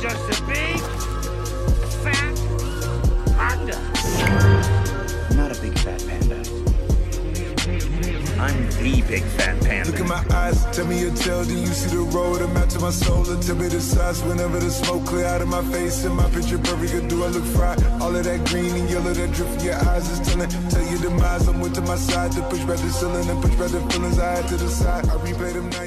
just a big, fat panda. I'm not a big fat panda. I'm the big fat panda. Look in my eyes, tell me your tale, do you see the road. I'm out to my soul, and tell me the size whenever the smoke clear out of my face. And my picture perfect, or do I look fried? All of that green and yellow that drip from your eyes is telling. Tell your demise, I'm with to my side to push back the ceiling and push back the feelings I had to the side. I replay them.